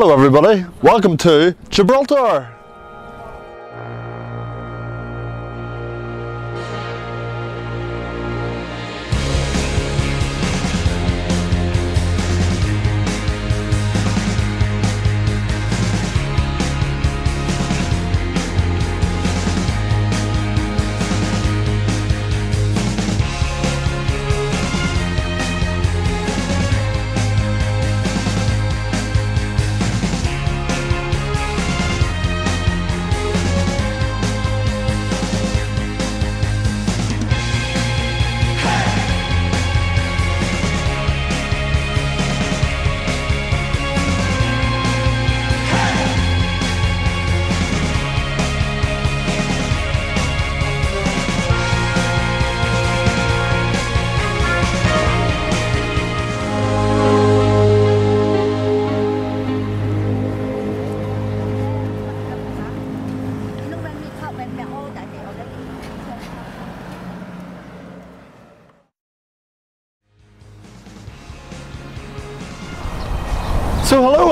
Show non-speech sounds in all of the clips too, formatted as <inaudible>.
Hello everybody, welcome to Gibraltar.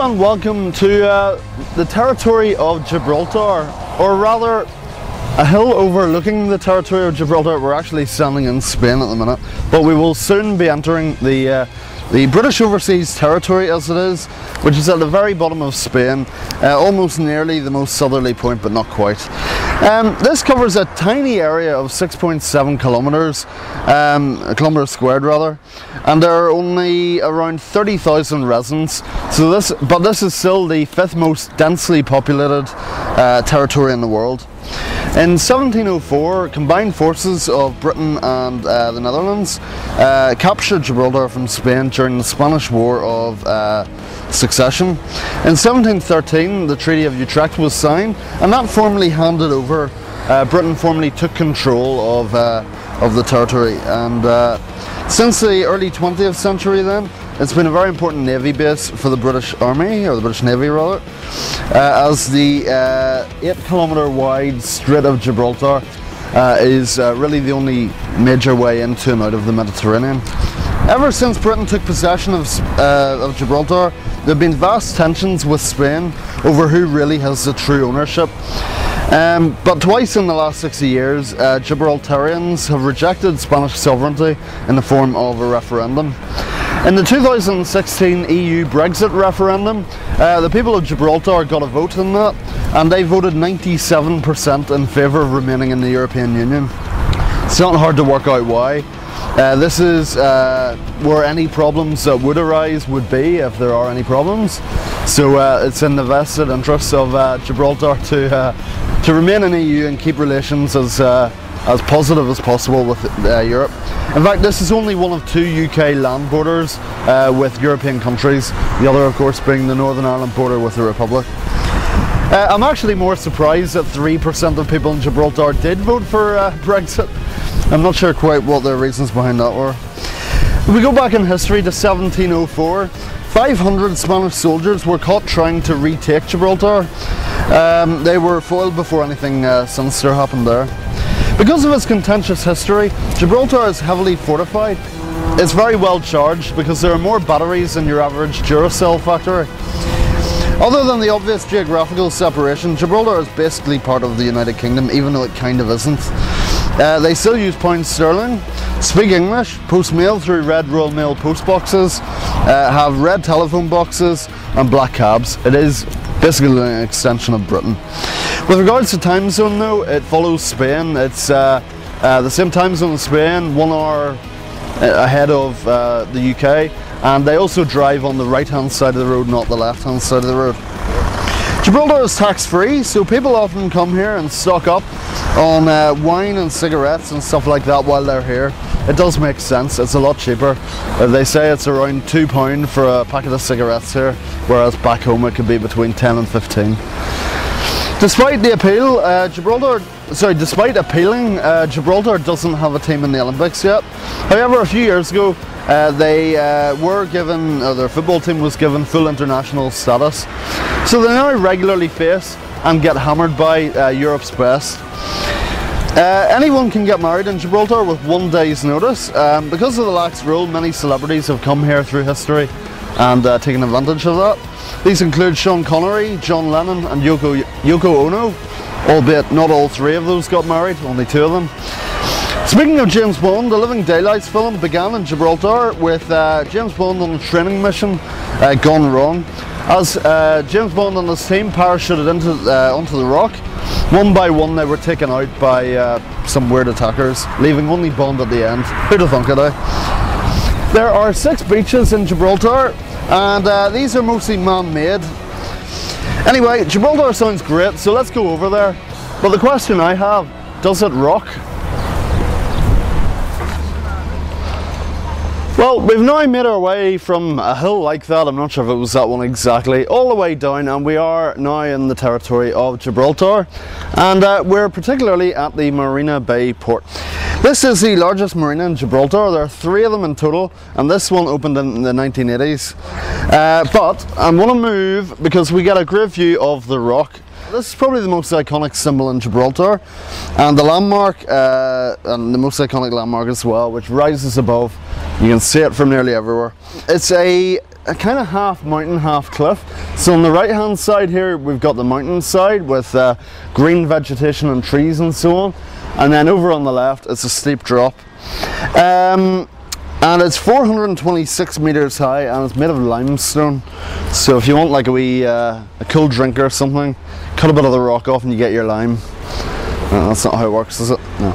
And welcome to uh, the territory of Gibraltar, or rather a hill overlooking the territory of Gibraltar. We're actually standing in Spain at the minute, but we will soon be entering the uh, the British Overseas Territory as it is, which is at the very bottom of Spain, uh, almost nearly the most southerly point, but not quite. Um, this covers a tiny area of 6.7 kilometres, um, a kilometre squared rather, and there are only around 30,000 residents. So this, but this is still the fifth most densely populated uh, territory in the world. In 1704, combined forces of Britain and uh, the Netherlands uh, captured Gibraltar from Spain during the Spanish War of uh, Succession. In 1713, the Treaty of Utrecht was signed, and that formally handed over. Uh, Britain formally took control of uh, of the territory, and uh, since the early 20th century, then it's been a very important navy base for the British Army, or the British Navy rather, uh, as the uh, 8 kilometre wide Strait of Gibraltar uh, is uh, really the only major way into and out of the Mediterranean. Ever since Britain took possession of, uh, of Gibraltar, there have been vast tensions with Spain over who really has the true ownership. Um, but twice in the last 60 years, uh, Gibraltarians have rejected Spanish sovereignty in the form of a referendum. In the 2016 EU Brexit referendum, uh, the people of Gibraltar got a vote in that, and they voted 97% in favour of remaining in the European Union. It's not hard to work out why. Uh, this is uh, where any problems that would arise would be if there are any problems. So uh, it's in the vested interests of uh, Gibraltar to uh, to remain in EU and keep relations as uh, as positive as possible with uh, Europe. In fact, this is only one of two UK land borders uh, with European countries. The other, of course, being the Northern Ireland border with the Republic. Uh, I'm actually more surprised that 3% of people in Gibraltar did vote for uh, Brexit. I'm not sure quite what the reasons behind that were. If we go back in history to 1704, 500 Spanish soldiers were caught trying to retake Gibraltar. Um, they were foiled before anything uh, sinister happened there. Because of its contentious history, Gibraltar is heavily fortified. It's very well charged because there are more batteries than your average Duracell factory. Other than the obvious geographical separation, Gibraltar is basically part of the United Kingdom, even though it kind of isn't. Uh, they still use pounds sterling, speak English, post mail through red Royal Mail post boxes, uh, have red telephone boxes, and black cabs. It is basically an extension of Britain. With regards to time zone, though, it follows Spain. It's uh, uh, the same time zone as Spain, one hour uh, ahead of uh, the UK, and they also drive on the right hand side of the road, not the left hand side of the road. Gibraltar is tax free, so people often come here and stock up on uh, wine and cigarettes and stuff like that while they're here. It does make sense, it's a lot cheaper. Uh, they say it's around £2 for a packet of cigarettes here, whereas back home it could be between 10 and 15. Despite the appeal, uh, Gibraltar, sorry, despite appealing, uh, Gibraltar doesn't have a team in the Olympics yet. However, a few years ago, uh, they uh, were given, or their football team was given full international status. So they now regularly face and get hammered by uh, Europe's best. Uh, anyone can get married in Gibraltar with one day's notice. Um, because of the lax rule, many celebrities have come here through history and uh, taking advantage of that. These include Sean Connery, John Lennon, and Yoko, Yoko Ono, albeit not all three of those got married, only two of them. Speaking of James Bond, the Living Daylights film began in Gibraltar with uh, James Bond on a training mission uh, gone wrong. As uh, James Bond and his team parachuted into, uh, onto the rock, one by one they were taken out by uh, some weird attackers, leaving only Bond at the end. Who'd have thunk it, eh? There are six beaches in Gibraltar, and uh, these are mostly man-made. Anyway, Gibraltar sounds great, so let's go over there. But the question I have, does it rock? We've now made our way from a hill like that, I'm not sure if it was that one exactly, all the way down and we are now in the territory of Gibraltar and uh, we're particularly at the Marina Bay port. This is the largest marina in Gibraltar, there are three of them in total and this one opened in the 1980s. Uh, but I'm going to move because we get a great view of the rock this is probably the most iconic symbol in Gibraltar. And the landmark uh, and the most iconic landmark as well which rises above you can see it from nearly everywhere. It's a, a kind of half mountain half cliff. So on the right hand side here we've got the mountain side with uh, green vegetation and trees and so on. And then over on the left it's a steep drop. Um, and it's 426 meters high and it's made of limestone. So if you want like a wee uh, a cool drink or something cut a bit of the rock off and you get your lime. Uh, that's not how it works is it? No.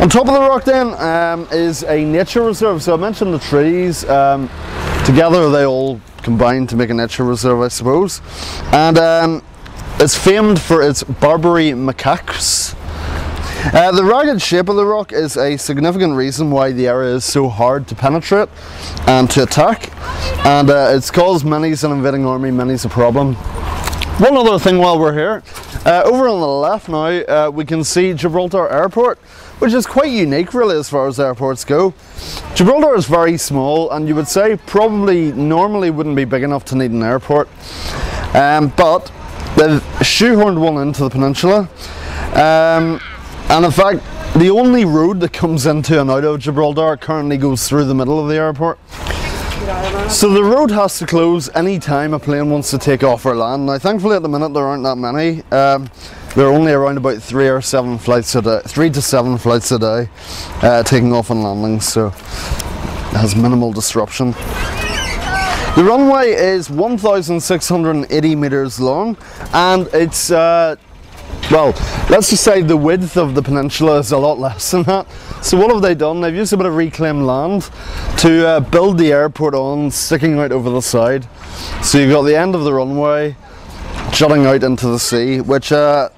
On top of the rock then um, is a nature reserve. So I mentioned the trees um, together they all combine to make a nature reserve I suppose. And um, it's famed for its Barbary macaques uh, the ragged shape of the rock is a significant reason why the area is so hard to penetrate and to attack and uh, it's caused many's an invading army many's a problem. One other thing while we're here, uh, over on the left now uh, we can see Gibraltar Airport which is quite unique really as far as airports go. Gibraltar is very small and you would say probably normally wouldn't be big enough to need an airport um, but they've shoehorned one into the peninsula um, and in fact, the only road that comes into and out of Gibraltar currently goes through the middle of the airport. So the road has to close any time a plane wants to take off or land. Now thankfully at the minute there aren't that many. Um, there are only around about three or seven flights a day, three to seven flights a day uh, taking off and landing, so it has minimal disruption. The runway is 1,680 metres long and it's uh, well, let's just say the width of the peninsula is a lot less than that. So what have they done? They've used a bit of reclaimed land to uh, build the airport on, sticking out over the side. So you've got the end of the runway jutting out into the sea, which, uh,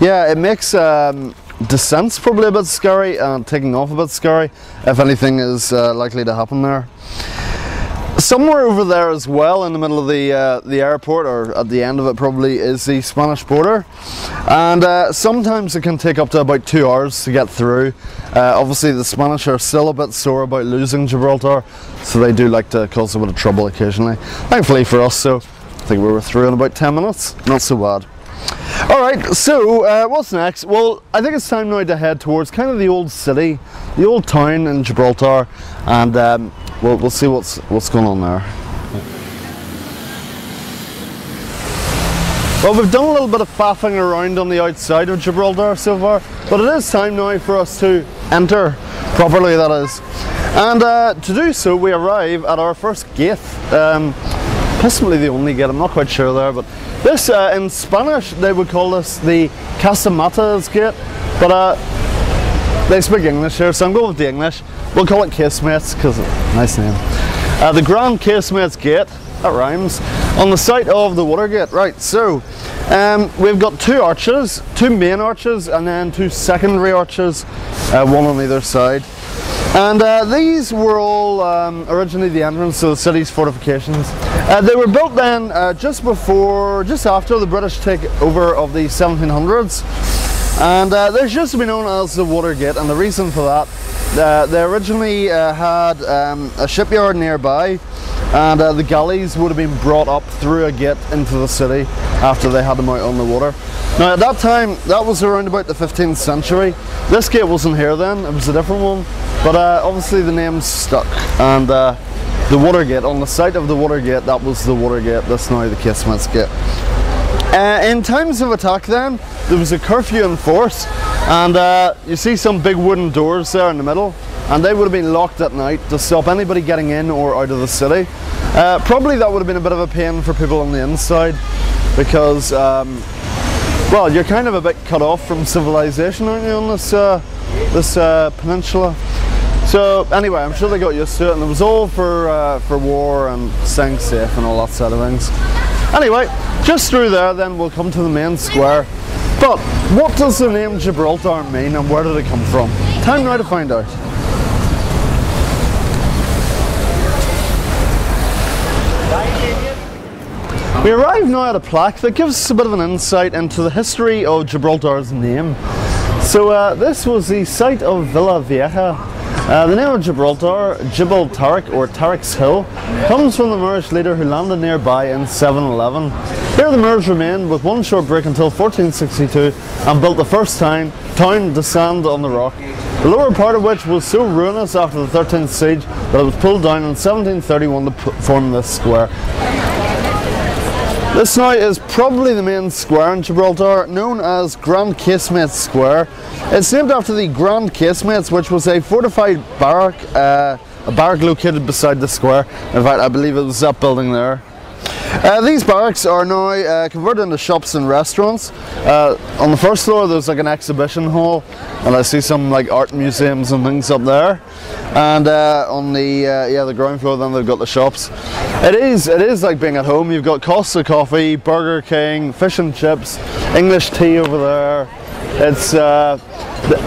yeah, it makes um, descents probably a bit scary and taking off a bit scary, if anything is uh, likely to happen there. Somewhere over there as well, in the middle of the uh, the airport, or at the end of it probably, is the Spanish border, and uh, sometimes it can take up to about two hours to get through. Uh, obviously, the Spanish are still a bit sore about losing Gibraltar, so they do like to cause a bit of trouble occasionally. Thankfully for us, so I think we were through in about 10 minutes. Not so bad. Alright, so uh, what's next? Well, I think it's time now to head towards kind of the old city, the old town in Gibraltar, and um, we'll, we'll see what's, what's going on there. Well, we've done a little bit of faffing around on the outside of Gibraltar so far, but it is time now for us to enter properly, that is. And uh, to do so, we arrive at our first gate, um, possibly the only gate, I'm not quite sure there, but this, uh, in Spanish, they would call this the Casamatas gate, but uh, they speak English here, so I'm going with the English. We'll call it Casemates, because nice name. Uh, the Grand Casemates Gate, that rhymes, on the site of the Watergate. Right, so um, we've got two arches, two main arches, and then two secondary arches, uh, one on either side. And uh, these were all um, originally the entrance to the city's fortifications. Uh, they were built then uh, just before, just after the British takeover of the 1700s. And uh, they're just to be known as the Watergate, and the reason for that, uh, they originally uh, had um, a shipyard nearby, and uh, the galleys would have been brought up through a gate into the city after they had them out on the water. Now at that time, that was around about the 15th century. This gate wasn't here then, it was a different one, but uh, obviously the name stuck, and uh, the Watergate. On the site of the Watergate, that was the Watergate. That's now the Casemates Gate. Uh, in times of attack, then there was a curfew in force, and uh, you see some big wooden doors there in the middle, and they would have been locked at night to stop anybody getting in or out of the city. Uh, probably that would have been a bit of a pain for people on the inside because, um, well, you're kind of a bit cut off from civilization, aren't you, on this uh, this uh, peninsula? So anyway, I'm sure they got used to it, and it was all for uh, for war and staying safe and all that side of things. Anyway, just through there, then we'll come to the main square. But what does the name Gibraltar mean, and where did it come from? Time now to find out. We arrive now at a plaque that gives us a bit of an insight into the history of Gibraltar's name. So uh, this was the site of Villa Vieja. Uh, the name of Gibraltar, Jibal Tarik or Tarik's Hill, comes from the Moorish leader who landed nearby in 711. Here the Moors remained with one short break until 1462 and built the first time town to sand on the rock. The lower part of which was so ruinous after the 13th siege that it was pulled down in 1731 to form this square. This now is probably the main square in Gibraltar, known as Grand Casemates Square. It's named after the Grand Casemates, which was a fortified barrack, uh, a barrack located beside the square. In fact, I believe it was that building there. Uh, these barracks are now uh, converted into shops and restaurants. Uh, on the first floor there's like an exhibition hall and I see some like art museums and things up there. And uh, on the uh, yeah the ground floor then they've got the shops. It is it is like being at home. You've got Costa Coffee, Burger King, fish and chips, English tea over there. It's uh,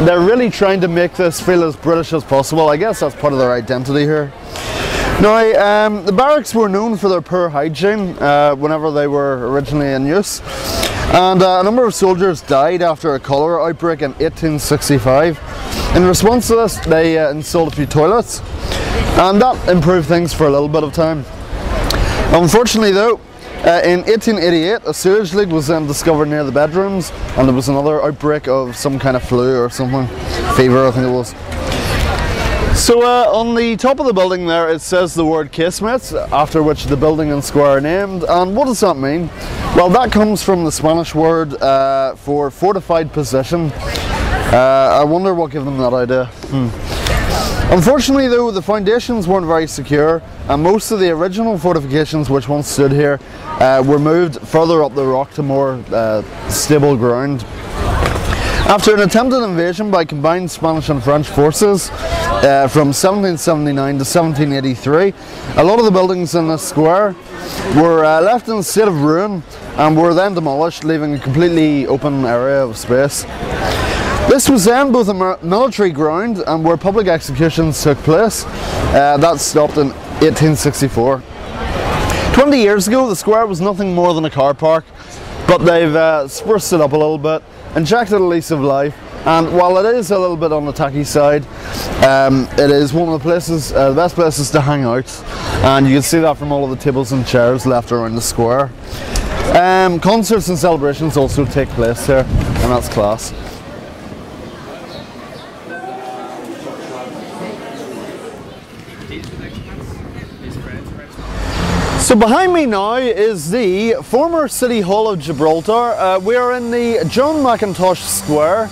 they're really trying to make this feel as British as possible. I guess that's part of their identity here. Now, um, the barracks were known for their poor hygiene uh, whenever they were originally in use, and uh, a number of soldiers died after a cholera outbreak in 1865. In response to this, they uh, installed a few toilets, and that improved things for a little bit of time. Unfortunately, though, uh, in 1888, a sewage leak was then discovered near the bedrooms, and there was another outbreak of some kind of flu or something, fever, I think it was. So uh, on the top of the building there it says the word casemates after which the building and square are named and what does that mean? Well that comes from the Spanish word uh, for fortified position. Uh, I wonder what gave them that idea. Hmm. Unfortunately though the foundations weren't very secure and most of the original fortifications which once stood here uh, were moved further up the rock to more uh, stable ground. After an attempted invasion by combined Spanish and French forces uh, from 1779 to 1783, a lot of the buildings in the square were uh, left in a state of ruin and were then demolished, leaving a completely open area of space. This was then both a military ground and where public executions took place. Uh, that stopped in 1864. 20 years ago, the square was nothing more than a car park, but they've uh, spruced it up a little bit injected a lease of life. And while it is a little bit on the tacky side um, it is one of the places uh, the best places to hang out. And you can see that from all of the tables and chairs left around the square. Um, concerts and celebrations also take place here and that's class So behind me now is the former City Hall of Gibraltar. Uh, we are in the John Mackintosh Square,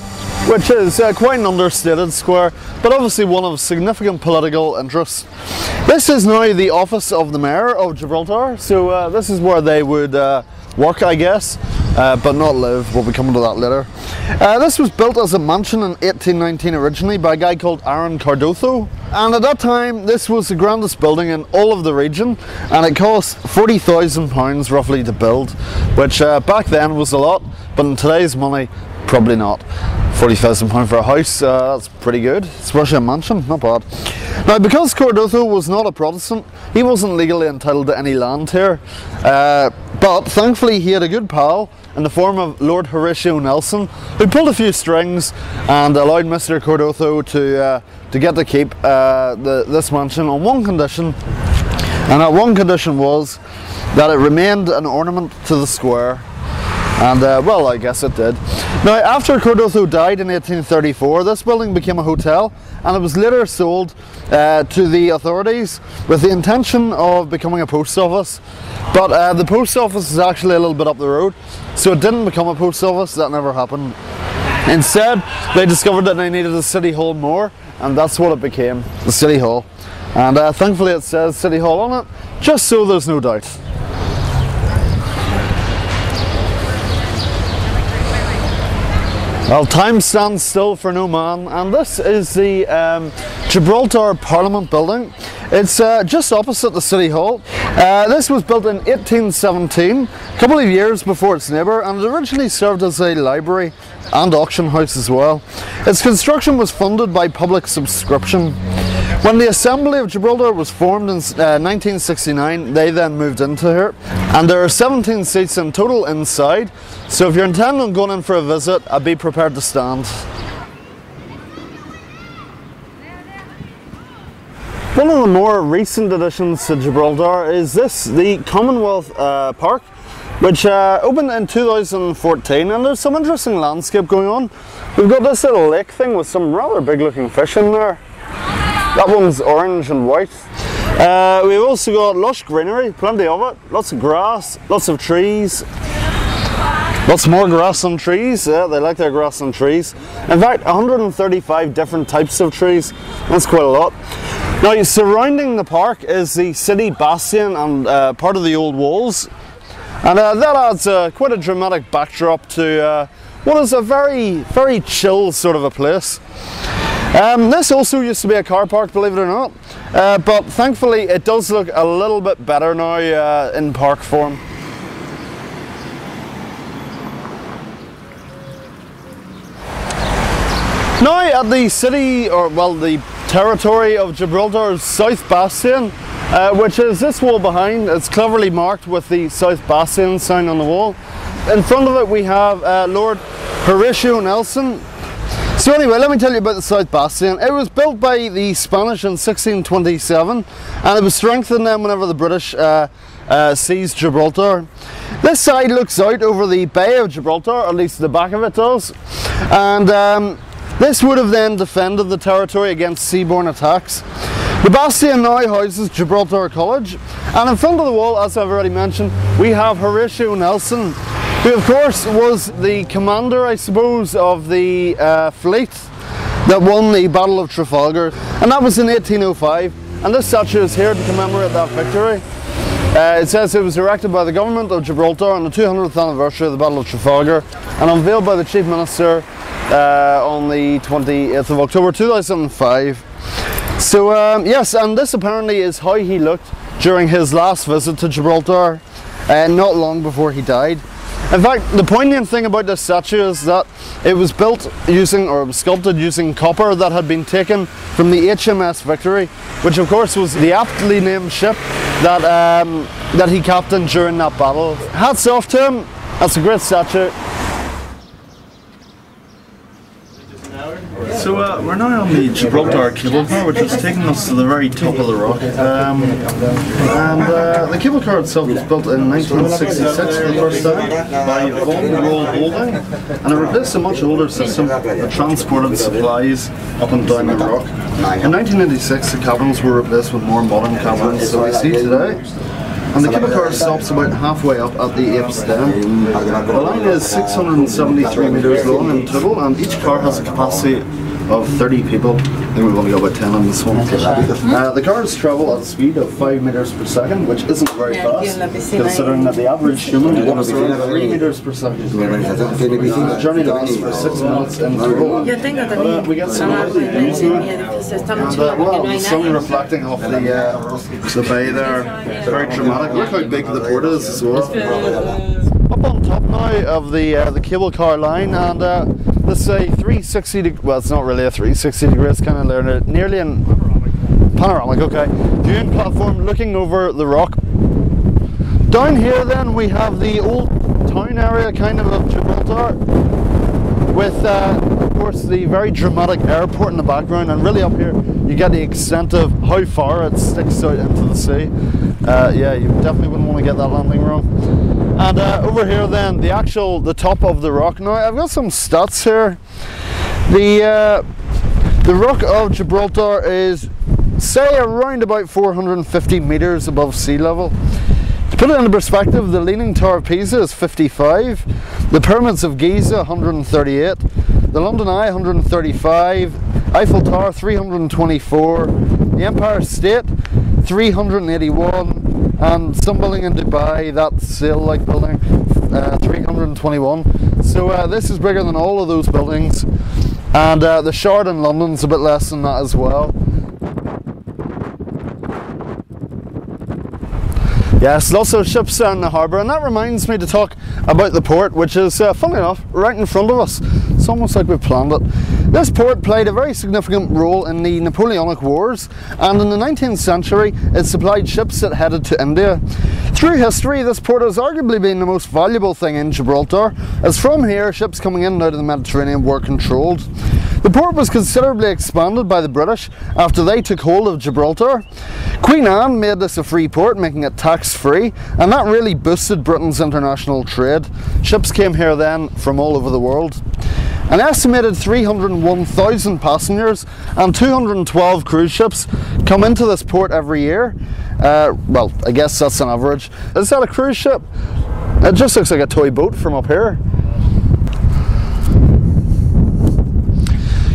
which is uh, quite an understated square, but obviously one of significant political interest. This is now the office of the Mayor of Gibraltar, so uh, this is where they would uh, work, I guess, uh, but not live. We'll be coming to that later. Uh, this was built as a mansion in 1819 originally by a guy called Aaron Cardozo. And at that time, this was the grandest building in all of the region, and it cost £40,000 roughly to build, which uh, back then was a lot, but in today's money, probably not. £40,000 for a house, uh, that's pretty good, especially a mansion, not bad. Now, because Cardozo was not a Protestant, he wasn't legally entitled to any land here, uh, but thankfully he had a good pal in the form of Lord Horatio Nelson, who pulled a few strings and allowed Mr. Cardozo to uh, to get to keep uh, the, this mansion on one condition, and that one condition was that it remained an ornament to the square. And uh, well, I guess it did. Now, after Cardozo died in 1834, this building became a hotel and it was later sold uh, to the authorities with the intention of becoming a post office. But uh, the post office is actually a little bit up the road, so it didn't become a post office, that never happened. Instead, they discovered that they needed a city hall more, and that's what it became the city hall. And uh, thankfully, it says city hall on it, just so there's no doubt. Well, time stands still for no man, and this is the um, Gibraltar Parliament building. It's uh, just opposite the City Hall. Uh, this was built in 1817, a couple of years before its neighbour, and it originally served as a library and auction house as well. Its construction was funded by public subscription. When the Assembly of Gibraltar was formed in uh, 1969, they then moved into here, and there are 17 seats in total inside. So if you're intending on going in for a visit, I'd be prepared to stand. One of the more recent additions to Gibraltar is this, the Commonwealth uh, Park, which uh, opened in 2014 and there's some interesting landscape going on. We've got this little lake thing with some rather big looking fish in there. That one's orange and white. Uh, we've also got lush greenery, plenty of it, lots of grass, lots of trees, Lots more grass and trees, yeah, they like their grass and trees. In fact, 135 different types of trees, that's quite a lot. Now, surrounding the park is the city bastion and uh, part of the old walls. And uh, that adds uh, quite a dramatic backdrop to uh, what is a very, very chill sort of a place. Um, this also used to be a car park, believe it or not, uh, but thankfully it does look a little bit better now uh, in park form. Now at the city, or well the territory of Gibraltar's South Bastion, uh, which is this wall behind, it's cleverly marked with the South Bastion sign on the wall. In front of it we have uh, Lord Horatio Nelson. So anyway, let me tell you about the South Bastion. It was built by the Spanish in 1627 and it was strengthened then whenever the British uh, uh, seized Gibraltar. This side looks out over the Bay of Gibraltar, at least the back of it does. And um, this would have then defended the territory against seaborne attacks. The bastion now houses Gibraltar College, and in front of the wall, as I've already mentioned, we have Horatio Nelson, who of course was the commander, I suppose, of the uh, fleet that won the Battle of Trafalgar, and that was in 1805, and this statue is here to commemorate that victory. Uh, it says it was erected by the government of Gibraltar on the 200th anniversary of the Battle of Trafalgar and unveiled by the Chief Minister uh, on the 28th of October 2005. So um, yes, and this apparently is how he looked during his last visit to Gibraltar, uh, not long before he died. In fact, the poignant thing about this statue is that it was built using, or sculpted using copper that had been taken from the HMS Victory, which of course was the aptly named ship that, um, that he captained during that battle. Hats off to him, that's a great statue. So uh, we're now on the Gibraltar cable car, which is taking us to the very top of the rock. Um, and uh, the cable car itself was built in 1966 for the first time by Von Roll Holding, and it replaced a much older system that transported supplies up and down the rock. In 1986, the cabins were replaced with more modern cabins that we see today. And the cable car stops about halfway up at the Apes. The line is 673 metres long in total, and each car has a capacity of 30 people. I think we've only got about 10 on this one. Uh, the cars travel at a speed of 5 metres per second, which isn't very fast, considering that the average human walks around 3 metres per second. The journey lasts for 6 minutes in total. But, uh, we get some lovely views here. And, uh, well, the sun reflecting off the, uh, the bay there, very dramatic. Look how big the port is as well. Up on top now of the uh, the cable car line, and uh, let's say 360. deg- Well, it's not really a 360 degree. It's kind of nearly an panoramic. Okay, viewing platform looking over the rock. Down here, then we have the old town area, kind of of Gibraltar with uh, of course the very dramatic airport in the background and really up here you get the extent of how far it sticks out into the sea Uh, yeah, you definitely wouldn't want to get that landing wrong. And uh, over here then, the actual, the top of the rock. Now I've got some stats here. The, uh, the rock of Gibraltar is say around about 450 metres above sea level. To put it into perspective, the Leaning Tower of Pisa is 55, the Pyramids of Giza 138, the London Eye 135, Eiffel Tower 324, the Empire State 381, and some building in Dubai, that sail-like building, uh, 321. So uh, this is bigger than all of those buildings, and uh, the Shard in London's a bit less than that as well. Yes, lots of ships down the harbour, and that reminds me to talk about the port, which is, uh, funny enough, right in front of us. It's almost like we've planned it. This port played a very significant role in the Napoleonic Wars, and in the 19th century, it supplied ships that headed to India. Through history, this port has arguably been the most valuable thing in Gibraltar, as from here, ships coming in and out of the Mediterranean were controlled. The port was considerably expanded by the British after they took hold of Gibraltar. Queen Anne made this a free port, making it tax free, and that really boosted Britain's international trade. Ships came here then from all over the world. An estimated 301,000 passengers and 212 cruise ships come into this port every year. Uh, well, I guess that's an average. Is that a cruise ship? It just looks like a toy boat from up here.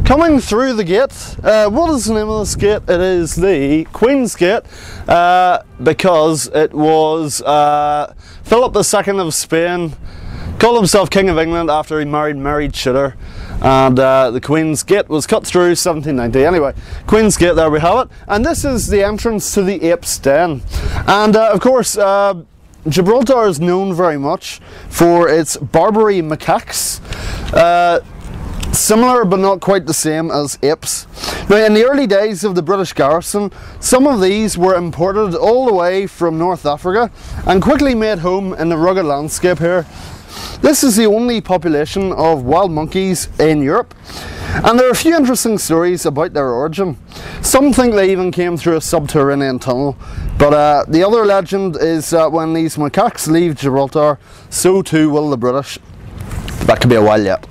Coming through the gate, uh, what is the name of this gate? It is the Queen's Gate uh, because it was uh, Philip II of Spain called himself King of England after he married Mary Tudor and uh, the Queen's Gate was cut through 1790. Anyway, Queen's Gate, there we have it. And this is the entrance to the Ape's Den. And uh, of course, uh, Gibraltar is known very much for its Barbary macaques. Uh, similar but not quite the same as apes. Now in the early days of the British garrison, some of these were imported all the way from North Africa and quickly made home in the rugged landscape here. This is the only population of wild monkeys in Europe and there are a few interesting stories about their origin. Some think they even came through a subterranean tunnel, but uh, the other legend is that when these macaques leave Gibraltar, so too will the British that could be a while yet.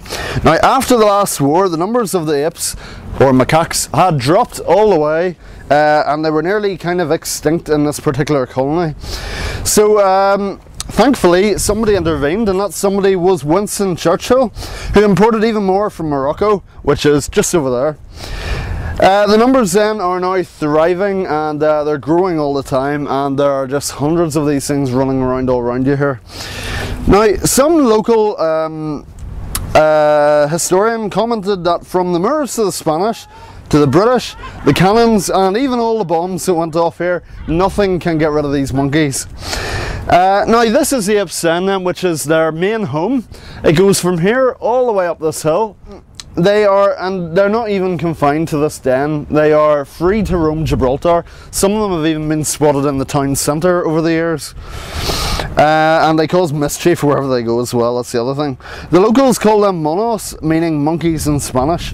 Now, after the last war, the numbers of the apes or macaques had dropped all the way, uh, and they were nearly kind of extinct in this particular colony. So, um, thankfully, somebody intervened, and that somebody was Winston Churchill, who imported even more from Morocco, which is just over there. Uh, the numbers then are now thriving and uh, they're growing all the time and there are just hundreds of these things running around all around you here. Now some local um, uh, historian commented that from the Moors to the Spanish to the British, the cannons and even all the bombs that went off here, nothing can get rid of these monkeys. Uh, now this is the Den which is their main home. It goes from here all the way up this hill they are, and they're not even confined to this den, they are free to roam Gibraltar. Some of them have even been spotted in the town centre over the years. Uh, and they cause mischief wherever they go as well, that's the other thing. The locals call them monos, meaning monkeys in Spanish.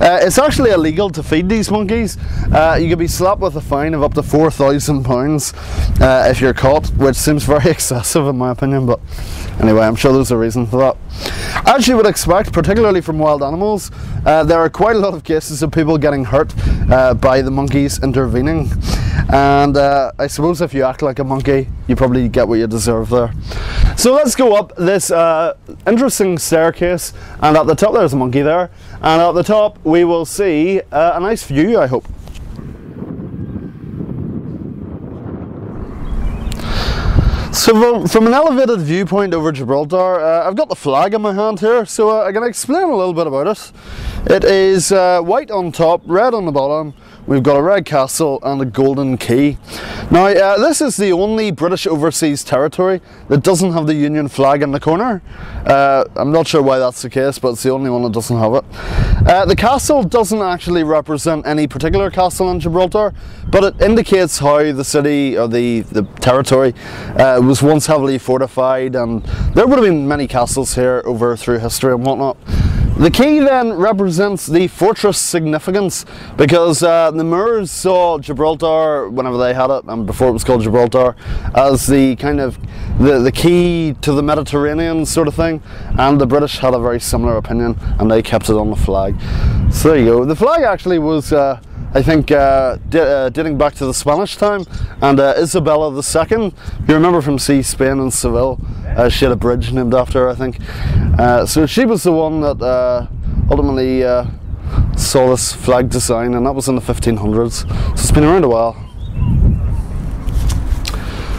Uh, it's actually illegal to feed these monkeys. Uh, you could be slapped with a fine of up to £4,000 uh, if you're caught, which seems very <laughs> excessive in my opinion, but anyway, I'm sure there's a reason for that. As you would expect, particularly from wild animals, uh, there are quite a lot of cases of people getting hurt uh, by the monkeys intervening and uh, I suppose if you act like a monkey you probably get what you deserve there. So let's go up this uh, interesting staircase and at the top there's a monkey there and at the top we will see uh, a nice view I hope. So from, from, an elevated viewpoint over Gibraltar, uh, I've got the flag in my hand here, so uh, I can explain a little bit about it. It is uh, white on top, red on the bottom, We've got a red castle and a golden key. Now, uh, this is the only British overseas territory that doesn't have the Union flag in the corner. Uh, I'm not sure why that's the case, but it's the only one that doesn't have it. Uh, the castle doesn't actually represent any particular castle in Gibraltar, but it indicates how the city or the, the territory uh, was once heavily fortified, and there would have been many castles here over through history and whatnot. The key then represents the fortress significance because uh, the Moors saw Gibraltar whenever they had it and before it was called Gibraltar as the kind of the, the key to the Mediterranean sort of thing and the British had a very similar opinion and they kept it on the flag. So there you go. The flag actually was uh, I think uh, uh, dating back to the Spanish time, and uh, Isabella II. You remember from See Spain and Seville, uh, she had a bridge named after her, I think. Uh, so she was the one that uh, ultimately saw this flag design, and that was in the 1500s. So it's been around a while.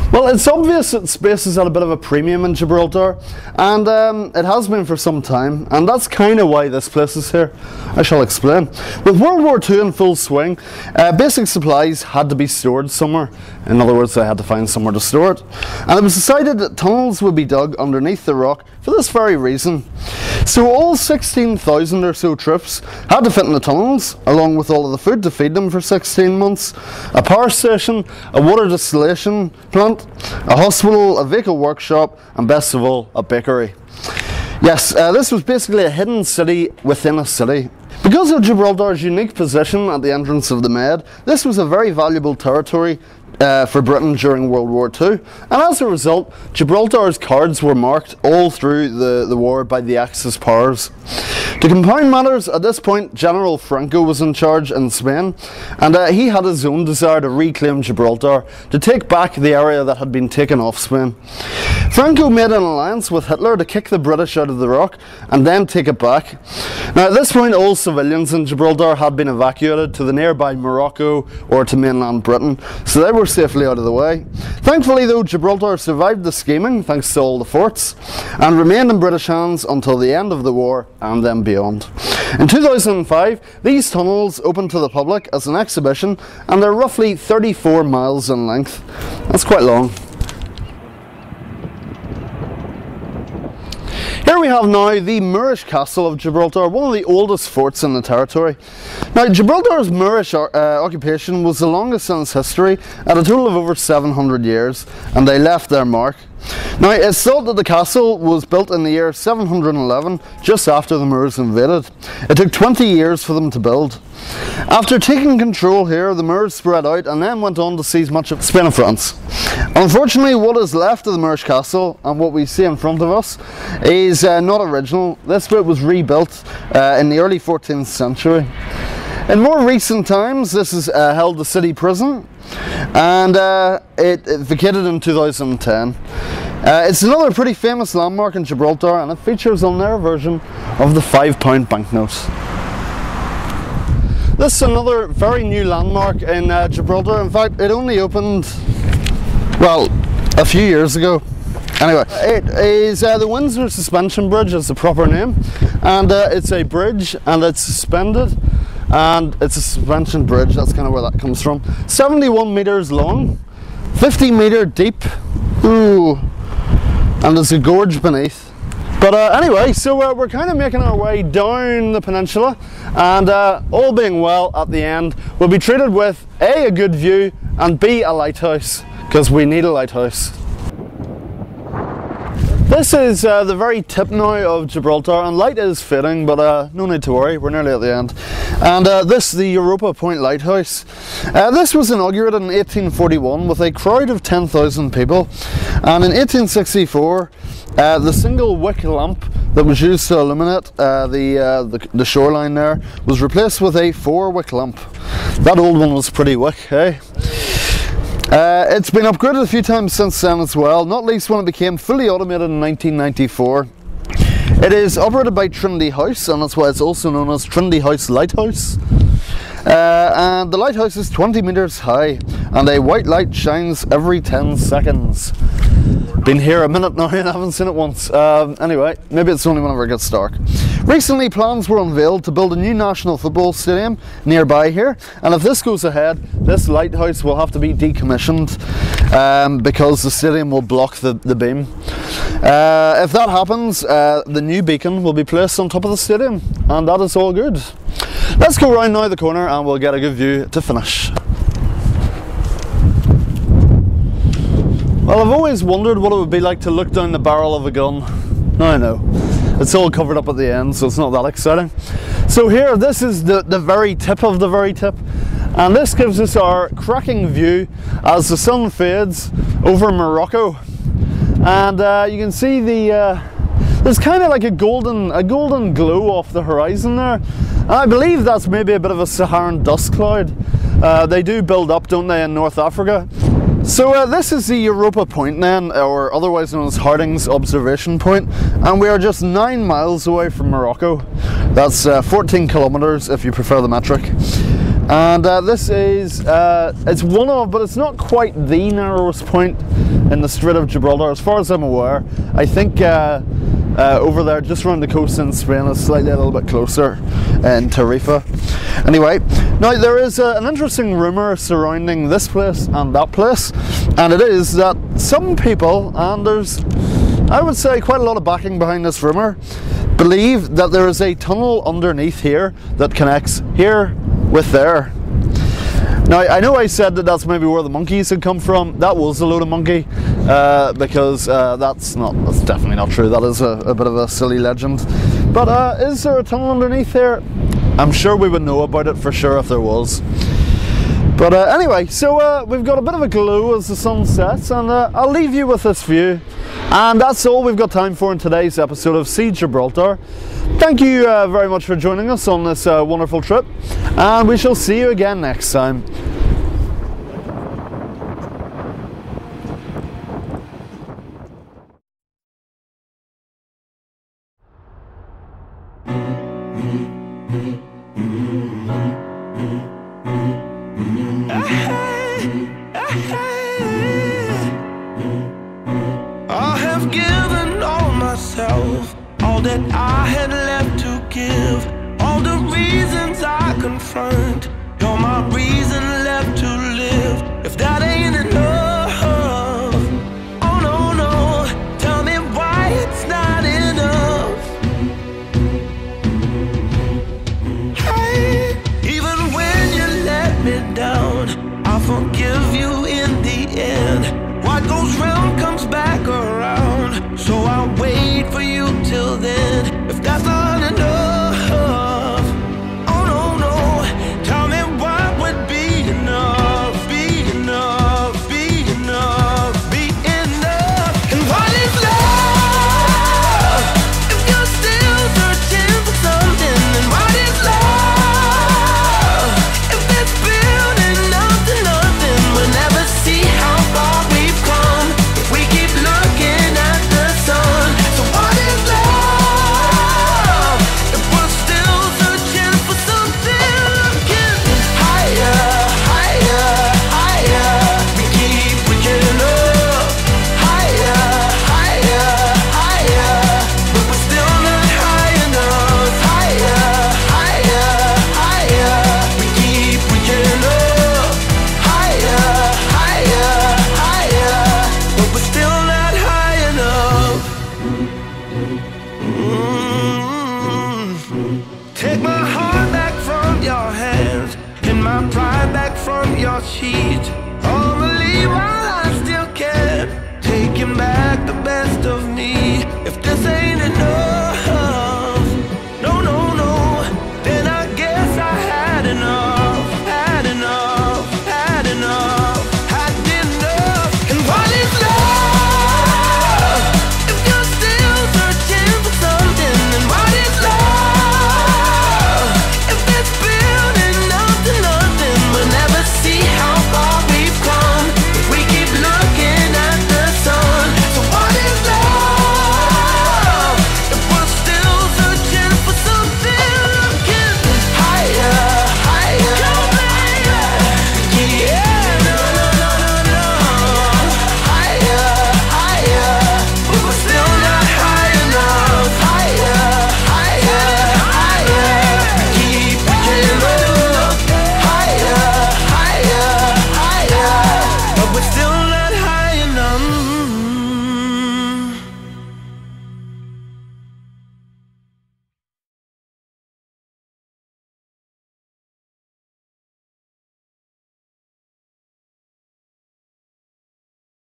Well, it's obvious that space is at a bit of a premium in Gibraltar, and um, it has been for some time, and that's kind of why this place is here. I shall explain. With World War II in full swing, uh, basic supplies had to be stored somewhere. In other words, they had to find somewhere to store it. And it was decided that tunnels would be dug underneath the rock for this very reason. So all 16,000 or so troops had to fit in the tunnels, along with all of the food to feed them for 16 months, a power station, a water distillation plant, a hospital, a vehicle workshop, and best of all, a bakery. Yes, uh, this was basically a hidden city within a city. Because of Gibraltar's unique position at the entrance of the Med, this was a very valuable territory uh, for Britain during World War II. And as a result, Gibraltar's cards were marked all through the, the war by the Axis powers. To compound matters, at this point, General Franco was in charge in Spain, and uh, he had his own desire to reclaim Gibraltar, to take back the area that had been taken off Spain. Franco made an alliance with Hitler to kick the British out of the rock and then take it back. Now, at this point, all civilians in Gibraltar had been evacuated to the nearby Morocco or to mainland Britain, so they were safely out of the way. Thankfully, though, Gibraltar survived the scheming thanks to all the forts and remained in British hands until the end of the war and then beyond. In 2005, these tunnels opened to the public as an exhibition and they're roughly 34 miles in length. That's quite long. Here we have now the Moorish Castle of Gibraltar, one of the oldest forts in the territory. Now Gibraltar's Moorish uh, occupation was the longest in its history at a total of over 700 years and they left their mark. Now it's thought that the castle was built in the year 711 just after the Moors invaded. It took 20 years for them to build. After taking control here, the Moors spread out and then went on to seize much of Spain and France. Unfortunately, what is left of the Moorish castle and what we see in front of us is uh, not original. This bit was rebuilt uh, in the early 14th century. In more recent times, this is uh, held the city prison and uh, it, it, vacated in 2010. Uh, it's another pretty famous landmark in Gibraltar and it features on their version of the £5 banknote. This is another very new landmark in uh, Gibraltar. In fact, it only opened, well, a few years ago. Anyway, it is uh, the Windsor Suspension Bridge is the proper name, and uh, it's a bridge and it's suspended, and it's a suspension bridge. That's kind of where that comes from. 71 meters long, 50 meter deep. Ooh, and there's a gorge beneath. But uh, anyway, so uh, we're kind of making our way down the peninsula and uh, all being well at the end, we'll be treated with A, a good view and B, a lighthouse because we need a lighthouse. This is uh, the very tip now of Gibraltar and light is fading but uh, no need to worry, we're nearly at the end. And uh, this the Europa Point Lighthouse. Uh, this was inaugurated in 1841 with a crowd of 10,000 people and in 1864 uh, the single wick lamp that was used to illuminate uh, the, the, the shoreline there was replaced with a four wick lamp. That old one was pretty wick, eh? Uh, it's been upgraded a few times since then as well, not least when it became fully automated in 1994. It is operated by Trinity House and that's why it's also known as Trinity House Lighthouse. Uh, and the lighthouse is 20 metres high and a white light shines every 10 seconds. Been here a minute now and I haven't seen it once. Um, anyway, maybe it's only whenever it gets dark. Recently, plans were unveiled to build a new national football stadium nearby here, and if this goes ahead, this lighthouse will have to be decommissioned um, because the stadium will block the, the beam. Uh, if that happens, uh, the new beacon will be placed on top of the stadium, and that is all good. Let's go round now the corner and we'll get a good view to finish. Well, I've always wondered what it would be like to look down the barrel of a gun. Now I know. it's all covered up at the end, so it's not that exciting. So here, this is the, the very tip of the very tip. And this gives us our cracking view as the sun fades over Morocco. And uh, you can see the, uh, there's kind of like a golden, a golden glow off the horizon there. And I believe that's maybe a bit of a Saharan dust cloud. Uh, they do build up, don't they, in North Africa? So uh, this is the Europa Point then, or otherwise known as Harding's Observation Point, and we are just nine miles away from Morocco. That's uh, 14 kilometers if you prefer the metric. And uh, this is, uh, it's one of, but it's not quite the narrowest point in the Strait of Gibraltar, as far as I'm aware. I think uh, over there, just around the coast in Spain, is slightly a little bit closer in Tarifa. Anyway, now there is uh, an interesting rumour surrounding this place and that place, and it is that some people, and there's, I would say, quite a lot of backing behind this rumour, believe that there is a tunnel underneath here that connects here with there. Now, I know I said that that's maybe where the monkeys had come from. That was a load of monkey, uh, because uh, that's not, that's definitely not true. That is a, a bit of a silly legend. But uh, is there a tunnel underneath here? I'm sure we would know about it for sure if there was. But uh, anyway, so uh, we've got a bit of a glow as the sun sets, and uh, I'll leave you with this view. And that's all we've got time for in today's episode of See Gibraltar. Thank you uh, very much for joining us on this uh, wonderful trip, and we shall see you again next time.